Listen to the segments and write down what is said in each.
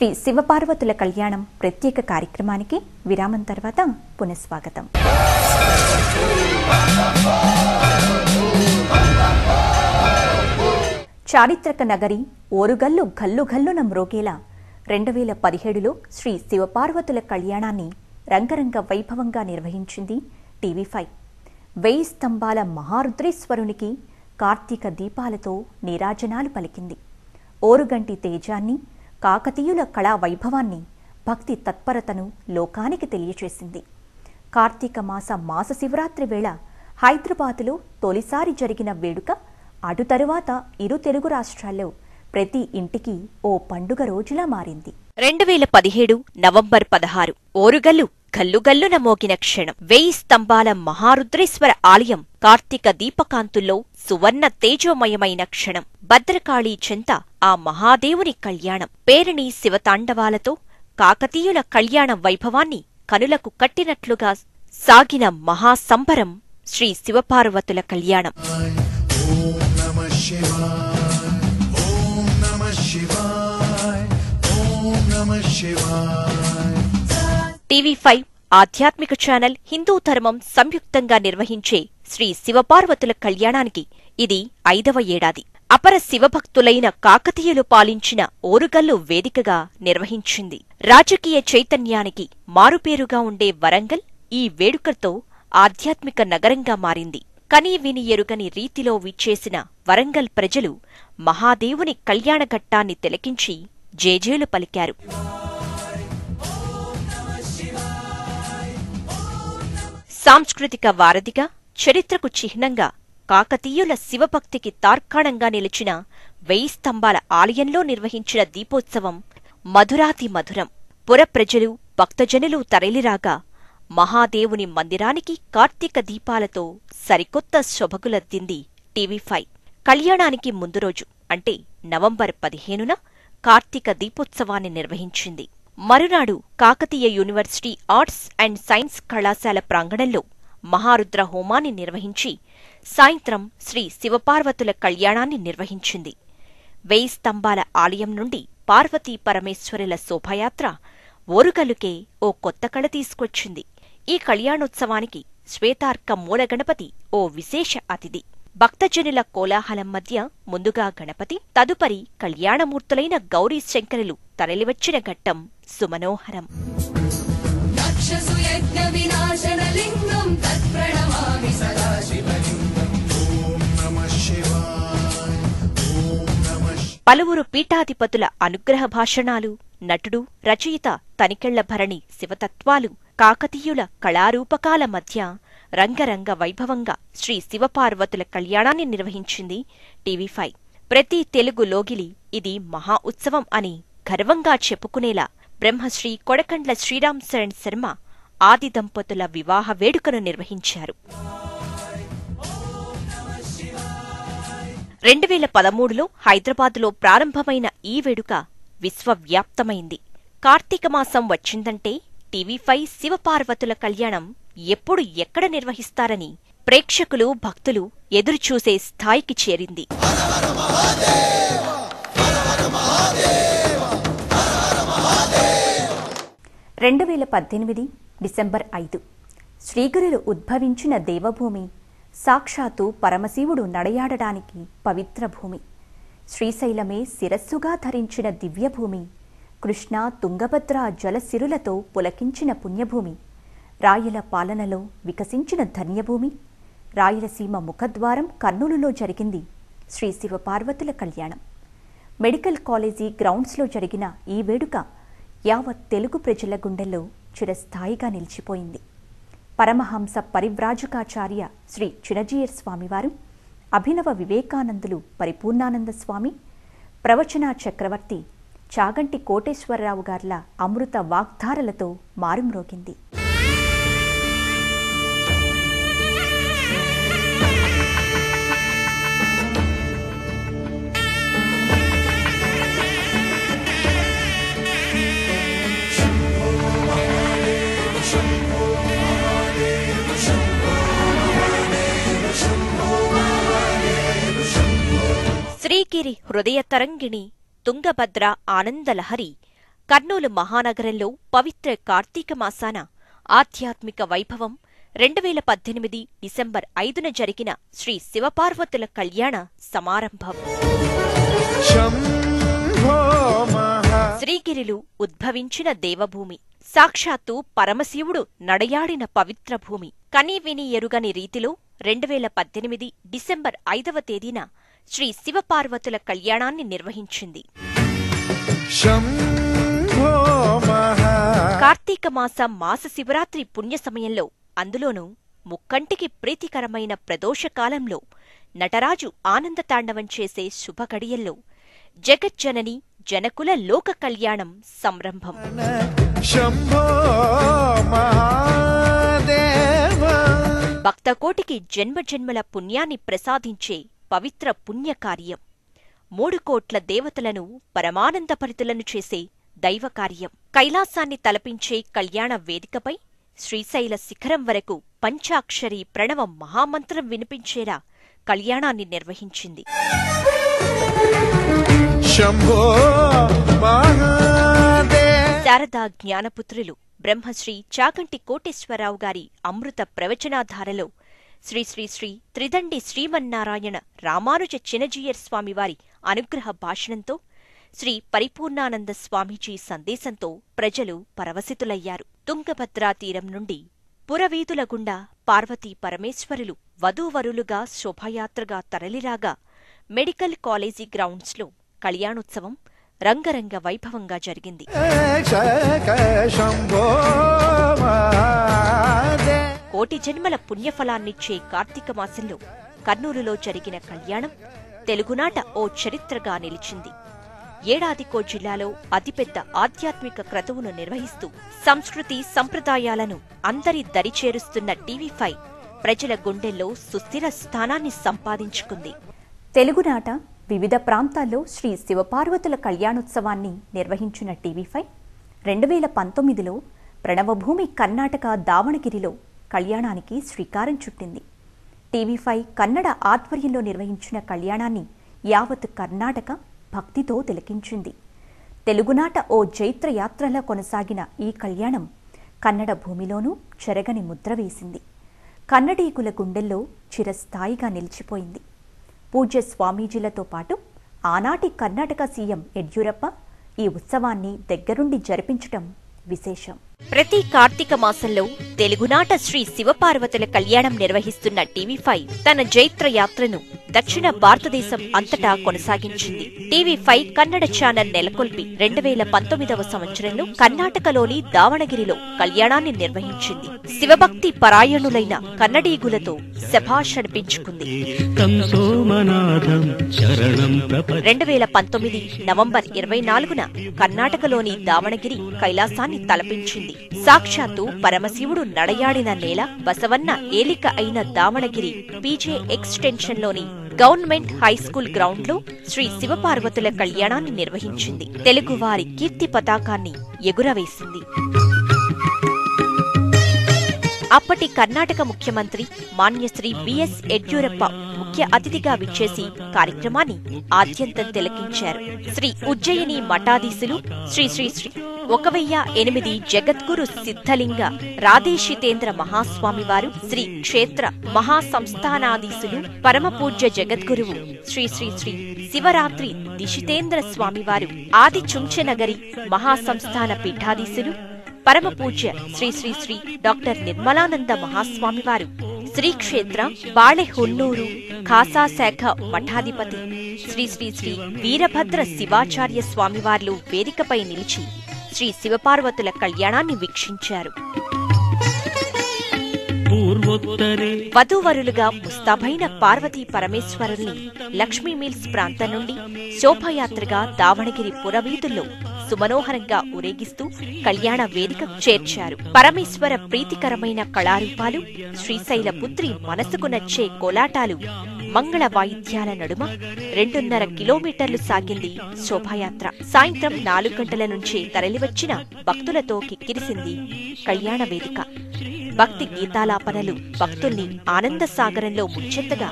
శ్రీ శివపార్వతుల కళ్యాణం ప్రత్యేక కార్యక్రమానికి విరామం తర్వాత పునఃస్వాగతం. చారిత్రక నగరి ఓరుగల్లు గల్లు గల్లున మ్రోగేలా రెండు వేల పదిహేడులో శ్రీ శివపార్వతుల కళ్యాణాన్ని రంగరంగ వైభవంగా నిర్వహించింది టీవీ ఫైవ్. వెయ్యి స్తంభాల మహారుద్రేశ్వరునికి కార్తీక దీపాలతో నీరాజనాలు పలికింది. ఓరుగంటి తేజాన్ని కాకతీయుల కళా వైభవాన్ని భక్తి తత్పరతను లోకానికి తెలియచేసింది. కార్తీక మాస మాస శివరాత్రి వేళ హైదరాబాదులో తొలిసారి జరిగిన వేడుక అటు తరువాత ఇరు తెలుగు రాష్ట్రాల్లో ప్రతి ఇంటికి ఓ పండుగ రోజులా మారింది. రెండు వేల పదిహేడు నవంబర్ పదహారు ఓరుగల్లు గల్లుగల్లున మోగిన క్షణం. వెయ్యి స్తంభాల మహారుద్రేశ్వర ఆలయం కార్తీక దీపకాంతుల్లో సువర్ణ తేజోమయమైన క్షణం. భద్రకాళీ చెంత ఆ మహాదేవుని కళ్యాణం. పేరిణి శివతాండవాలతో కాకతీయుల కళ్యాణ వైభవాన్ని కనులకు కట్టినట్లుగా సాగిన మహాసంబరం శ్రీ శివపార్వతుల కళ్యాణం. టీవీ ఫైవ్ ఆధ్యాత్మిక ఛానల్ హిందూ ధర్మం సంయుక్తంగా నిర్వహించే శ్రీ శివపార్వతుల కళ్యాణానికి ఇది ఐదవ ఏడాది. అపర శివభక్తులైన కాకతీయులు పాలించిన ఓరుగల్లు వేదికగా నిర్వహించింది. రాజకీయ చైతన్యానికి మారుపేరుగా ఉండే వరంగల్ ఈ వేడుకతో ఆధ్యాత్మిక నగరంగా మారింది. కనీ విని ఎరుగని రీతిలో విచ్చేసిన వరంగల్ ప్రజలు మహాదేవుని కళ్యాణఘట్టాన్ని తిలకించి జేజేలు పలికారు. సాంస్కృతిక వారధిగా చరిత్రకు చిహ్నంగా కాకతీయుల శివభక్తికి తార్కాణంగా నిలిచిన వెయ్యి స్తంభాల ఆలయంలో నిర్వహించిన దీపోత్సవం మధురాతి మధురం. పురప్రజలు భక్తజనులు తరలిరాగా మహాదేవుని మందిరానికి కార్తీక దీపాలతో సరికొత్త శొభగులద్దింది టీవీ ఫైవ్. కళ్యాణానికి ముందు రోజు అంటే నవంబర్ పదిహేనున కార్తీక దీపోత్సవాన్ని నిర్వహించింది. మరునాడు Kakatiya university arts and science కళాశాల ప్రాంగణంలో మహారుద్ర హోమాన్ని నిర్వహించి సాయంత్రం శ్రీ శివపార్వతుల కళ్యాణాన్ని నిర్వహించింది. వెయ్యి స్తంభాల ఆలయం నుండి పార్వతీ పరమేశ్వరుల శోభయాత్ర ఓరుగలుకే ఓ కొత్త కళ తీసుకొచ్చింది. ఈ కళ్యాణోత్సవానికి శ్వేతార్క మూల గణపతి ఓ విశేష అతిథి. భక్తజనుల కోలాహలం మధ్య ముందుగా గణపతి తదుపరి కళ్యాణమూర్తులైన గౌరీ శంకరులు తరలివచ్చిన ఘట్టం సుమనోహరం. సదాశివ. పలువురు పీఠాధిపతుల అనుగ్రహ భాషణాలు నటుడు రచయిత తనికెళ్ళ భరణి శివతత్వాలు కాకతీయుల కళారూపకాల మధ్య రంగరంగ వైభవంగా శ్రీ శివపార్వతుల కళ్యాణాన్ని నిర్వహించింది టీవీ ఫైవ్. ప్రతి తెలుగు లోగిలి ఇది మహా ఉత్సవం అని గర్వంగా చెప్పుకునేలా బ్రహ్మశ్రీ కొడకండ్ల శ్రీరామ్ శరణ్ శర్మ ఆది దంపతుల వివాహ వేడుకను నిర్వహించారు. రెండు వేల పదమూడులో హైదరాబాదులో ప్రారంభమైన ఈ వేడుక విశ్వవ్యాప్తమైంది. కార్తీక మాసం వచ్చిందంటే టీవీ ఫైవ్ శివపార్వతుల కళ్యాణం ఎప్పుడు ఎక్కడ నిర్వహిస్తారని ప్రేక్షకులు భక్తులు ఎదురుచూసే స్థాయికి చేరింది. రెండు వేల పద్దెనిమిది డిసెంబర్ ఐదు. శ్రీగురులు ఉద్భవించిన దేవభూమి సాక్షాత్తు పరమశివుడు నడయాడడానికి పవిత్ర భూమి. శ్రీశైలమే శిరస్సుగా ధరించిన దివ్యభూమి. కృష్ణా తుంగభద్ర జలసిరులతో పులకించిన పుణ్యభూమి. రాయల పాలనలో వికసించిన ధన్యభూమి. రాయలసీమ ముఖద్వారం కర్నూలులో జరిగింది శ్రీ శివపార్వతుల కళ్యాణం. మెడికల్ కాలేజీ గ్రౌండ్స్లో జరిగిన ఈ వేడుక యావత్ తెలుగు ప్రజల గుండెల్లో చిరస్థాయిగా నిలిచిపోయింది. పరమహంస పరివ్రాజకాచార్య శ్రీ చిరజీయర్ స్వామివారు అభినవ వివేకానందులు పరిపూర్ణానంద స్వామి ప్రవచన చక్రవర్తి చాగంటి కోటేశ్వరరావు గార్ల అమృత వాగ్ధారలతో మారుమ్రోగింది. శృంగేరి హృదయ తరంగిణి తుంగభద్ర ఆనందలహరి. కర్నూలు మహానగరంలో పవిత్ర కార్తీక మాసాన ఆధ్యాత్మిక వైభవం రెండు వేల పద్దెనిమిది డిసెంబర్ ఐదున జరిగిన శ్రీ శివపార్వతుల కళ్యాణ సమారంభం. శ్రీగిరిలు ఉద్భవించిన దేవభూమి సాక్షాత్తు పరమశివుడు నడయాడిన పవిత్ర భూమి. కనీవిని ఎరుగని రీతిలో రెండు వేల పద్దెనిమిది డిసెంబర్ ఐదవ తేదీన శ్రీ శివపార్వతుల కళ్యాణాన్ని నిర్వహించింది. కార్తీక మాస మాస శివరాత్రి పుణ్య సమయంలో అందులోనూ ముక్కంటికి ప్రీతికరమైన ప్రదోషకాలంలో నటరాజు ఆనంద తాండవం చేసే శుభగడియల్లో జగజ్జనని జనకుల లోక కళ్యాణం సంరంభం. భక్తకోటికి జన్మజన్మల పుణ్యాన్ని ప్రసాదించే పవిత్ర పుణ్యకార్యం. మూడు కోట్ల దేవతలను పరమానంద పరమానందపరితులను చేసే దైవకార్యం. కైలాసాన్ని తలపించే కళ్యాణ వేదికపై శ్రీశైల శిఖరం వరకు పంచాక్షరి ప్రణవ మహామంత్రం వినిపించేలా కళ్యాణాన్ని నిర్వహించింది. శారదా జ్ఞానపుత్రులు బ్రహ్మశ్రీ చాగంటి కోటేశ్వరరావు గారి అమృత ప్రవచనాధారలో శ్రీ శ్రీ శ్రీ త్రిదండి శ్రీమన్నారాయణ రామానుజ చినజీయర్ స్వామివారి అనుగ్రహ భాషణంతో శ్రీ పరిపూర్ణానంద స్వామీజీ సందేశంతో ప్రజలు పరవశితులయ్యారు. తుంగభద్రా తీరం నుండి పురవీధుల గుండా పార్వతీ పరమేశ్వరులు వధూవరులుగా శోభాయాత్రగా తరలిరాగా మెడికల్ కాలేజీ గ్రౌండ్స్లో కళ్యాణోత్సవం రంగరంగ వైభవంగా జరిగింది. కోటి జన్మల పుణ్యఫలాన్నిచ్చే కార్తీక మాసంలో కర్నూలులో జరిగిన కళ్యాణం తెలుగునాట ఓ చరిత్రగా నిలిచింది. ఏడాదికో జిల్లాలో అతిపెద్ద ఆధ్యాత్మిక క్రతువును నిర్వహిస్తూ సంస్కృతి సంప్రదాయాలను అందరి దరిచేరుస్తున్న టీవీ ఫైవ్ ప్రజల గుండెల్లో సుస్థిర స్థానాన్ని సంపాదించుకుంది. తెలుగునాట వివిధ ప్రాంతాల్లో శ్రీ శివపార్వతుల కళ్యాణోత్సవాన్ని నిర్వహించిన టీవీ ఫైవ్ రెండు వేల పంతొమ్మిదిలో ప్రణవభూమి కర్ణాటక దావణగిరిలో కళ్యాణానికి శ్రీకారం చుట్టింది. టీవీ ఫైవ్ కన్నడ ఆధ్వర్యంలో నిర్వహించిన కళ్యాణాన్ని యావత్ కర్ణాటక భక్తితో తిలకించింది. తెలుగునాట ఓ జైత్రయాత్రలా కొనసాగిన ఈ కళ్యాణం కన్నడ భూమిలోనూ చెరగని ముద్ర వేసింది. కన్నడీకుల గుండెల్లో చిరస్థాయిగా నిలిచిపోయింది. పూజ్య స్వామీజీలతో పాటు ఆనాటి కర్ణాటక సీఎం యడ్యూరప్ప ఈ ఉత్సవాన్ని దగ్గరుండి జరిపించటం విశేషం. ప్రతి కార్తీక మాసంలో తెలుగునాట శ్రీ శివపార్వతుల కళ్యాణం నిర్వహిస్తున్న టీవీ ఫైవ్ తన జైత్ర యాత్రను దక్షిణ భారతదేశం అంతటా కొనసాగించింది. టీవీ ఫైవ్ కన్నడ ఛానల్ నెలకొల్పి రెండు వేల పంతొమ్మిదవ సంవత్సరంలో కర్ణాటకలోని దావణగిరిలో కళ్యాణాన్ని నిర్వహించింది. శివభక్తి పరాయణులైన కన్నడీగులతో శభాష్ అనిపించుకుంది. రెండు వేల పంతొమ్మిది నవంబర్ ఇరవై నాలుగున కర్ణాటకలోని దావణగిరి కైలాసాన్ని తలపించింది. సాక్షాత్తు పరమశివుడు నడయాడిన నేల బసవన్న ఏలిక అయిన దావణగిరి పీజే ఎక్స్టెన్షన్లోని గవర్నమెంట్ హై స్కూల్ గ్రౌండ్లో శ్రీ శివపార్వతుల కళ్యాణాన్ని నిర్వహించింది. తెలుగువారి కీర్తి పతాకాన్ని ఎగురవేసింది. అప్పటి కర్ణాటక ముఖ్యమంత్రి మాన్యశ్రీ బిఎస్ యడ్యూరప్ప ముఖ్య అతిథిగా విచ్చేసి కార్యక్రమాన్ని ఆద్యంతం తిలకించారు. శ్రీ ఉజ్జయిని మఠాధీశులు శ్రీ శ్రీ శ్రీ ఒక వెయ్య ఎనిమిది జగద్గురు సిద్ధలింగ రాధేశితేంద్ర మహాస్వామి వారు శ్రీ క్షేత్ర మహాసంస్థానాధీశులు పరమపూజ్య జగద్గురువు శ్రీ శ్రీ శ్రీ శివరాత్రి దిశితేంద్ర స్వామివారు ఆది చుంచనగరి మహాసంస్థాన పీఠాధీశులు పరమ పూజ్య శ్రీ శ్రీ శ్రీ డాక్టర్ నిర్మలానంద మహాస్వామివారు. శ్రీక్షేత్ర బాళెహొన్నూరు ఖాసా శాఖ మఠాధిపతి. శ్రీ శ్రీ శ్రీ వీరభద్ర శివాచార్య స్వామివార్లు వేదికపై నిలిచి శ్రీ శివపార్వతుల కళ్యాణాన్ని వీక్షించారు. వధూవరులుగా ముస్తాబైన పార్వతీ పరమేశ్వరుల్ని లక్ష్మీ మిల్స్ ప్రాంతం నుండి శోభయాత్రగా దావణగిరి పురవీధుల్లో సుమనోహరంగా ఊరేగిస్తూ కళ్యాణ వేదిక చేర్చారు. పరమేశ్వర ప్రీతికరమైన కళారూపాలు శ్రీశైల పుత్రి మనసుకు నచ్చే కోలాటాలు మంగళ వాయిద్యాల నడుమ రెండున్నర కిలోమీటర్లు సాగింది శోభాయాత్ర. సాయంత్రం నాలుగు గంటల నుంచి తరలివచ్చిన భక్తులతో కిక్కిరిసింది కళ్యాణ వేదిక. భక్తి గీతాలాపనలు భక్తుల్ని ఆనంద సాగరంలో ముచ్చెత్తగా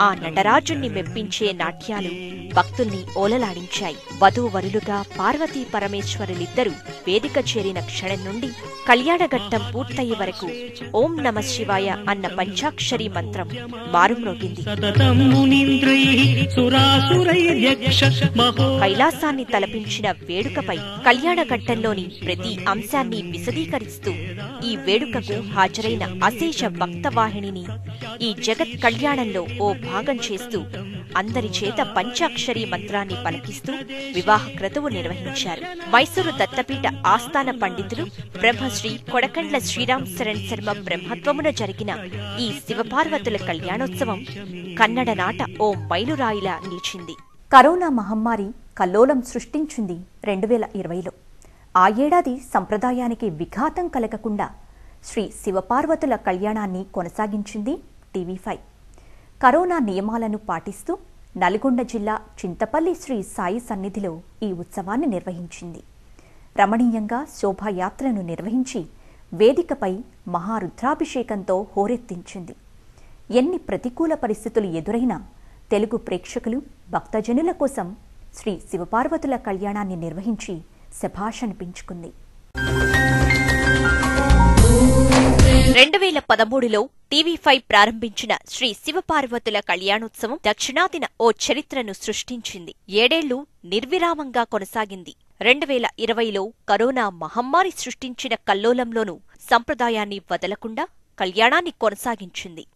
ఆ నటరాజుణ్ణి మెప్పించే నాట్యాలు భక్తుల్ని ఓలలాడించాయి. వధూవరులుగా పార్వతీ పరమేశ్వరులిద్దరూ వేదిక చేరిన క్షణం నుండి కళ్యాణఘట్టం పూర్తయ్యే వరకు ఓం నమ శివాయ అన్న పంచాక్షరి మంత్రం మారుమ్రోగింది. కైలాసాన్ని తలపించిన వేడుకపై కళ్యాణఘట్టంలోని ప్రతి అంశాన్ని విశదీకరిస్తూ ఈ వేడుకకు హాజరైన అశేష భక్తవాహినిని ఈ జగత్ కళ్యాణంలో ఓ భాగం చేస్తూ అందరి చేత పంచాక్షరి మంత్రాన్ని పలికిస్తూ వివాహ క్రతువు నిర్వహించారు. మైసూరు దత్తపీఠ ఆస్థాన పండితులు బ్రహ్మశ్రీ కొడకండ్ల శ్రీరామ్ శరణ్ శర్మ బ్రహ్మత్వమున జరిగిన ఈ శివపార్వతుల కళ్యాణోత్సవం కన్నడ నాట ఓ మైలురాయిలా నిలిచింది. కరోనా మహమ్మారి కల్లోలం సృష్టించింది రెండు వేల ఇరవైలో. ఆ ఏడాది సంప్రదాయానికి విఘాతం కలగకుండా శ్రీ శివపార్వతుల కళ్యాణాన్ని కొనసాగించింది టీవీ ఫైవ్. కరోనా నియమాలను పాటిస్తూ నల్గొండ జిల్లా చింతపల్లి శ్రీ సాయి సన్నిధిలో ఈ ఉత్సవాన్ని నిర్వహించింది. రమణీయంగా శోభాయాత్రను నిర్వహించి వేదికపై మహారుద్రాభిషేకంతో హోరెత్తించింది. ఎన్ని ప్రతికూల పరిస్థితులు ఎదురైనా తెలుగు ప్రేక్షకులు భక్తజనుల కోసం శ్రీ శివపార్వతుల కళ్యాణాన్ని నిర్వహించి శభాష్ అనిపించుకుంది. రెండు వేల పదమూడులో టీవీ ఫైవ్ ప్రారంభించిన శ్రీ శివపార్వతుల కళ్యాణోత్సవం దక్షిణాదిన ఓ చరిత్రను సృష్టించింది. ఏడేళ్ళు నిర్విరామంగా కొనసాగింది. రెండు వేల ఇరవైలో కరోనా మహమ్మారి సృష్టించిన కల్లోలంలోనూ సంప్రదాయాన్ని వదలకుండా కళ్యాణాన్ని కొనసాగించింది.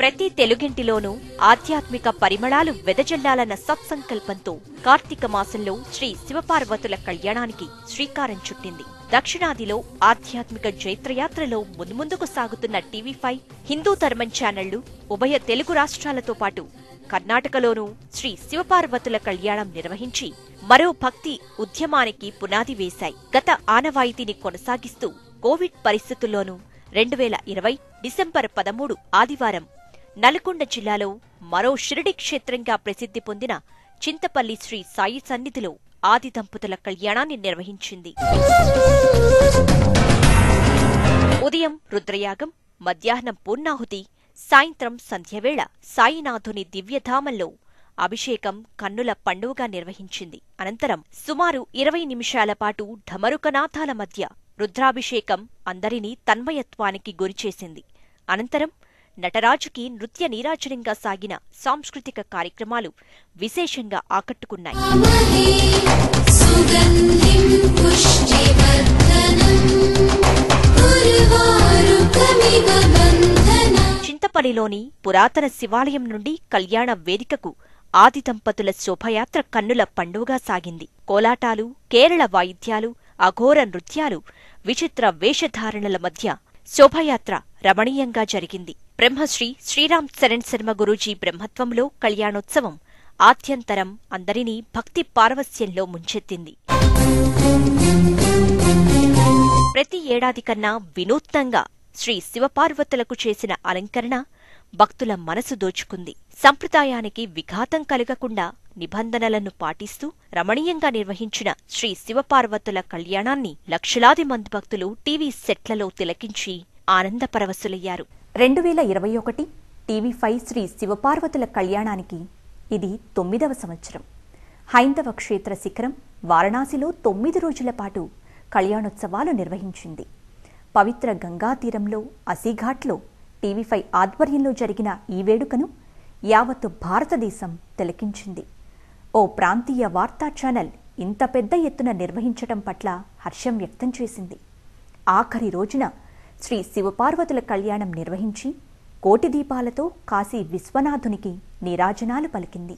ప్రతి తెలుగింటిలోనూ ఆధ్యాత్మిక పరిమళాలు వెదజల్లాలన్న సత్సంకల్పంతో కార్తీక మాసంలో శ్రీ శివపార్వతుల కళ్యాణానికి శ్రీకారం చుట్టింది. దక్షిణాదిలో ఆధ్యాత్మిక జైత్రయాత్రలో మున్ముందుకు సాగుతున్న టీవీ ఫైవ్ హిందూ ధర్మం ఛానళ్ళు ఉభయ తెలుగు రాష్ట్రాలతో పాటు కర్ణాటకలోనూ శ్రీ శివపార్వతుల కళ్యాణం నిర్వహించి మరో భక్తి ఉద్యమానికి పునాది వేశాయి. గత ఆనవాయితీని కొనసాగిస్తూ కోవిడ్ పరిస్థితుల్లోనూ రెండు వేల ఇరవై డిసెంబర్ పదమూడు ఆదివారం నల్గొండ జిల్లాలో మరో షిరిడి క్షేత్రంగా ప్రసిద్ధి పొందిన చింతపల్లి శ్రీ సాయి సన్నిధిలో ఆది దంపతుల కళ్యాణాన్ని నిర్వహించింది. ఉదయం రుద్రయాగం మధ్యాహ్నం పూర్ణాహుతి సాయంత్రం సంధ్యవేళ సాయినాథుని దివ్యధామంలో అభిషేకం కన్నుల పండుగగా నిర్వహించింది. అనంతరం సుమారు ఇరవై నిమిషాల పాటు ఢమరుకనాథాల మధ్య రుద్రాభిషేకం అందరినీ తన్మయత్వానికి గురిచేసింది. అనంతరం నటరాజుకి నృత్య నీరాజనంగా సాగిన సాంస్కృతిక కార్యక్రమాలు విశేషంగా ఆకట్టుకున్నాయి. చింతపల్లిలోని పురాతన శివాలయం నుండి కళ్యాణ వేదికకు ఆది దంపతుల శోభయాత్ర కన్నుల పండుగగా సాగింది. కోలాటాలు కేరళ వాయిద్యాలు అఘోర నృత్యాలు విచిత్ర వేషధారణల మధ్య శోభయాత్ర రమణీయంగా జరిగింది. బ్రహ్మశ్రీ శ్రీరామ్ శరణ్ శర్మ గురూజీ బ్రహ్మత్వంలో కళ్యాణోత్సవం ఆద్యంతరం అందరినీ భక్తి పారవస్యంలో ముంచెత్తింది. ప్రతి ఏడాది కన్నా వినూత్నంగా శ్రీ శివపార్వతులకు చేసిన అలంకరణ భక్తుల మనసు దోచుకుంది. సంప్రదాయానికి విఘాతం కలగకుండా నిబంధనలను పాటిస్తూ రమణీయంగా నిర్వహించిన శ్రీ శివపార్వతుల కళ్యాణాన్ని లక్షలాది మంది భక్తులు టీవీ సెట్లలో తిలకించి ఆనందపరవశులయ్యారు రెండు వేల ఇరవై ఒకటి టీవీ ఫైవ్ శ్రీ శివపార్వతుల కళ్యాణానికి ఇది తొమ్మిదవ సంవత్సరం. హైందవ క్షేత్ర శిఖరం వారణాసిలో తొమ్మిది రోజుల పాటు కళ్యాణోత్సవాలు నిర్వహించింది. పవిత్ర గంగా తీరంలో అసీఘాట్లో టీవీ ఫైవ్ ఆధ్వర్యంలో జరిగిన ఈ వేడుకను యావత్తు భారతదేశం తిలకించింది. ఓ ప్రాంతీయ వార్తా ఛానల్ ఇంత పెద్ద ఎత్తున నిర్వహించటం పట్ల హర్షం వ్యక్తం చేసింది. ఆఖరి రోజున శ్రీ శివపార్వతుల కళ్యాణం నిర్వహించి కోటి దీపాలతో కాశీ విశ్వనాథునికి నీరాజనాలు పలికింది.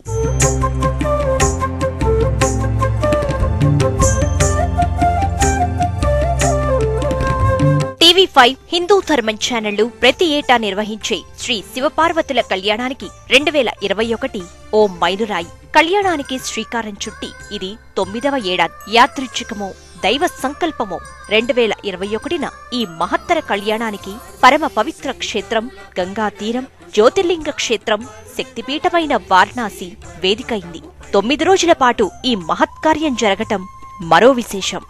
టీవీ ఫైవ్ హిందూ ధర్మం ఛానళ్ళు ప్రతి ఏటా నిర్వహించే శ్రీ శివపార్వతుల కళ్యాణానికి రెండు వేల ఇరవై ఒకటి ఓ మైలురాయి. కళ్యాణానికి శ్రీకారం చుట్టి ఇది తొమ్మిదవ ఏడాది యాదృచ్ఛికమో దైవ సంకల్పమో రెండు వేల ఇరవై ఒకటిన ఈ మహత్తర కళ్యాణానికి పరమ పవిత్ర క్షేత్రం గంగా తీరం జ్యోతిర్లింగ క్షేత్రం శక్తిపీఠమైన వారణాసి వేదికైంది. తొమ్మిది రోజుల పాటు ఈ మహత్కార్యం జరగటం మరో విశేషం.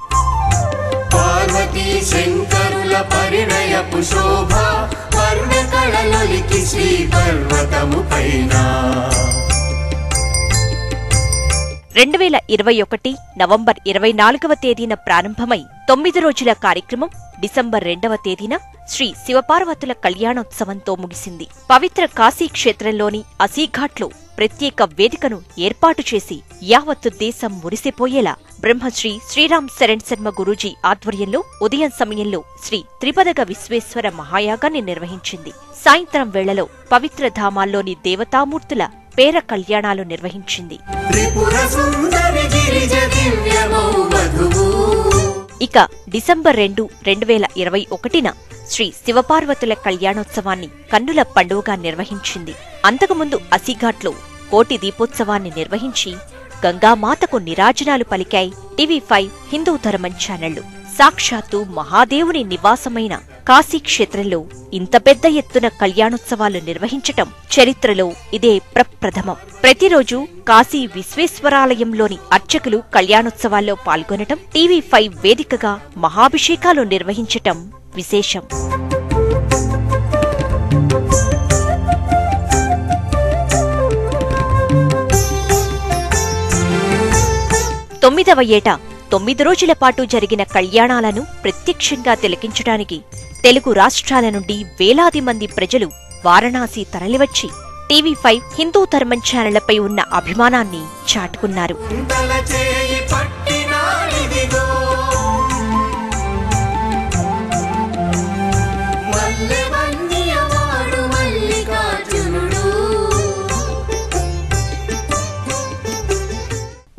పార్వతీ పరిణయపు శోభ వర్ణ కళలొలికి శ్రీ పర్వతము పైన. రెండు వేల ఇరవై ఒకటి నవంబర్ ఇరవై నాలుగవ తేదీన ప్రారంభమై తొమ్మిది రోజుల కార్యక్రమం డిసెంబర్ రెండవ తేదీన శ్రీ శివపార్వతుల కళ్యాణోత్సవంతో ముగిసింది. పవిత్ర కాశీ క్షేత్రంలోని అసీఘాట్లో ప్రత్యేక వేదికను ఏర్పాటు చేసి యావత్తు దేశం మురిసిపోయేలా బ్రహ్మశ్రీ శ్రీరామ్ శరణ్ శర్మ గురూజీ ఆధ్వర్యంలో ఉదయం సమయంలో శ్రీ త్రిపదగ విశ్వేశ్వర మహాయాగాన్ని నిర్వహించింది. సాయంత్రం వేళలో పవిత్ర ధామాల్లోని దేవతామూర్తుల పేర కళ్యాణాలు నిర్వహించింది. ఇక డిసెంబర్ రెండు రెండు వేల ఇరవై ఒకటిన శ్రీ శివపార్వతుల కళ్యాణోత్సవాన్ని కన్నుల పండుగగా నిర్వహించింది. అంతకుముందు అసిఘాట్లో కోటి దీపోత్సవాన్ని నిర్వహించి గంగామాతకు నిరాజనాలు పలికాయి. టీవీ ఫైవ్ హిందూ ధర్మం ఛానళ్ళు సాక్షాత్తు మహాదేవుని నివాసమైన కాశీ క్షేత్రంలో ఇంత పెద్ద ఎత్తున కళ్యాణోత్సవాలు నిర్వహించటం చరిత్రలో ఇదే ప్రప్రథమం. ప్రతిరోజు కాశీ విశ్వేశ్వరాలయంలోని అర్చకులు కళ్యాణోత్సవాల్లో పాల్గొనటం టీవీ ఫైవ్ వేదికగా మహాభిషేకాలు నిర్వహించటం విశేషం. తొమ్మిదవ ఏట తొమ్మిది రోజుల పాటు జరిగిన కళ్యాణాలను ప్రత్యక్షంగా తిలకించడానికి తెలుగు రాష్ట్రాల నుండి వేలాది మంది ప్రజలు వారణాసి తరలివచ్చి టీవీ ఫైవ్ హిందూ ధర్మం ఛానళ్ళపై ఉన్న అభిమానాన్ని చాటుకున్నారు.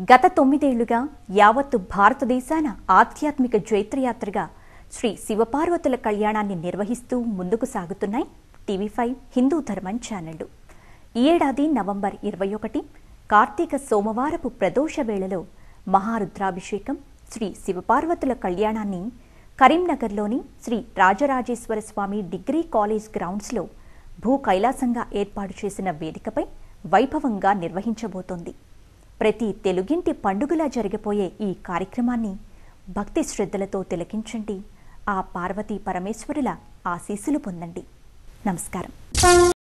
గత తొమ్మిదేళ్ళుగా యావత్తు భారతదేశాన ఆధ్యాత్మిక జైత్రయాత్రగా శ్రీ శివపార్వతుల కళ్యాణాన్ని నిర్వహిస్తూ ముందుకు సాగుతున్నాయి టీవీ ఫైవ్ హిందూ ధర్మం ఛానళ్ళు ఈ ఏడాది నవంబర్ ఇరవై ఒకటి కార్తీక సోమవారపు ప్రదోష వేళలో మహారుద్రాభిషేకం శ్రీ శివపార్వతుల కళ్యాణాన్ని కరీంనగర్లోని శ్రీ రాజరాజేశ్వర స్వామి డిగ్రీ కాలేజ్ గ్రౌండ్స్లో భూ కైలాసంగా ఏర్పాటు చేసిన వేదికపై వైభవంగా నిర్వహించబోతోంది. ప్రతి తెలుగింటి పండుగలా జరిగిపోయే ఈ కార్యక్రమాన్ని భక్తి శ్రద్ధలతో తిలకించండి. ఆ పార్వతీ పరమేశ్వరుల ఆశీస్సులు పొందండి. నమస్కారం.